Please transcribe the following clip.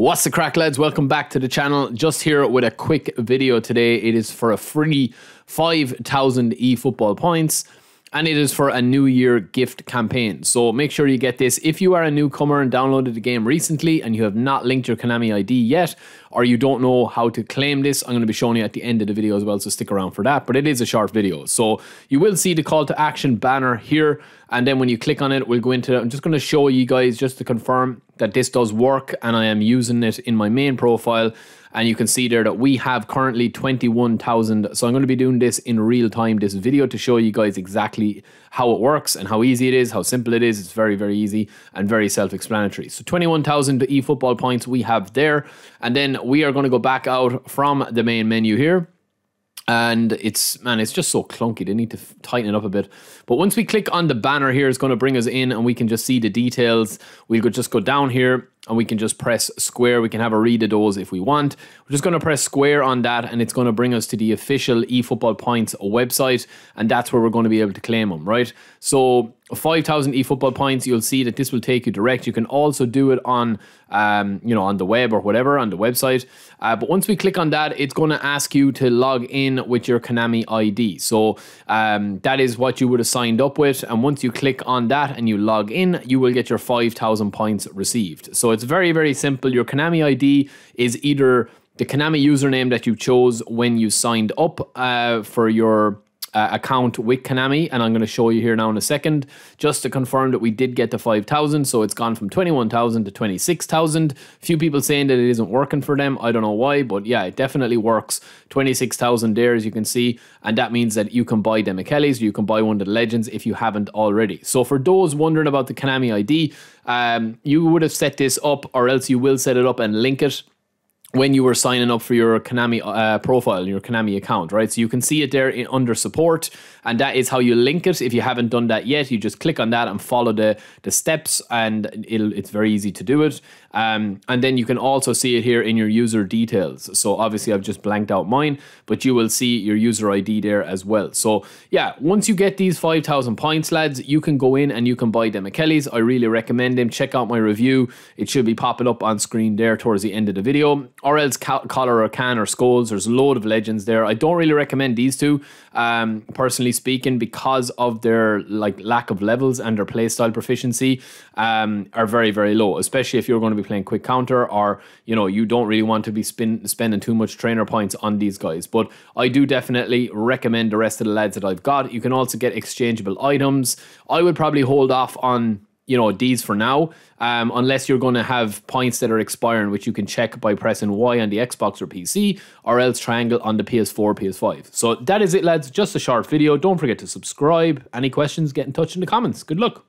What's the crack, lads? Welcome back to the channel. Just here with a quick video today. It is for a free 5,000 eFootball points and it is for a new year gift campaign. So make sure you get this. If you are a newcomer and downloaded the game recently and you have not linked your Konami ID yet, or you don't know how to claim this, I'm going to be showing you at the end of the video as well, so stick around for that. But it is a short video. So you will see the call to action banner here. And then when you click on it, we'll go into it. I'm just going to show you guys just to confirm that this does work and I am using it in my main profile and you can see there that we have currently 21,000 so I'm going to be doing this in real time this video to show you guys exactly how it works and how easy it is how simple it is it's very very easy and very self-explanatory so 21,000 eFootball points we have there and then we are going to go back out from the main menu here. And it's man it's just so clunky. They need to tighten it up a bit. But once we click on the banner here it's going to bring us in and we can just see the details. We'll just go down here and we can just press square. We can have a read of those if we want. We're just going to press square on that and it's going to bring us to the official eFootball Points website and that's where we're going to be able to claim them, right? So 5,000 eFootball points, you'll see that this will take you direct. You can also do it on, um, you know, on the web or whatever, on the website. Uh, but once we click on that, it's going to ask you to log in with your Konami ID. So um, that is what you would have signed up with. And once you click on that and you log in, you will get your 5,000 points received. So it's very, very simple. Your Konami ID is either the Konami username that you chose when you signed up uh, for your uh, account with Konami, and I'm going to show you here now in a second, just to confirm that we did get to 5,000. So it's gone from 21,000 to 26,000. Few people saying that it isn't working for them. I don't know why, but yeah, it definitely works. 26,000 there, as you can see, and that means that you can buy Demichelis, you can buy one of the legends if you haven't already. So for those wondering about the Konami ID, um, you would have set this up, or else you will set it up and link it when you were signing up for your Konami uh, profile, your Konami account, right? So you can see it there in, under support, and that is how you link it. If you haven't done that yet, you just click on that and follow the the steps, and it's very easy to do it. Um, and then you can also see it here in your user details. So obviously I've just blanked out mine, but you will see your user ID there as well. So yeah, once you get these 5,000 points, lads, you can go in and you can buy them at Kelly's. I really recommend them. Check out my review. It should be popping up on screen there towards the end of the video. Or else Collar or Kahn or Scholes. There's a load of legends there. I don't really recommend these two, um, personally speaking, because of their like lack of levels and their playstyle proficiency um, are very, very low, especially if you're going to be playing quick counter or you know you don't really want to be spin, spending too much trainer points on these guys but I do definitely recommend the rest of the lads that I've got you can also get exchangeable items I would probably hold off on you know these for now um, unless you're going to have points that are expiring which you can check by pressing y on the xbox or pc or else triangle on the ps4 ps5 so that is it lads. Just a short video. Don't forget to subscribe. Any questions get in touch in the comments. Good luck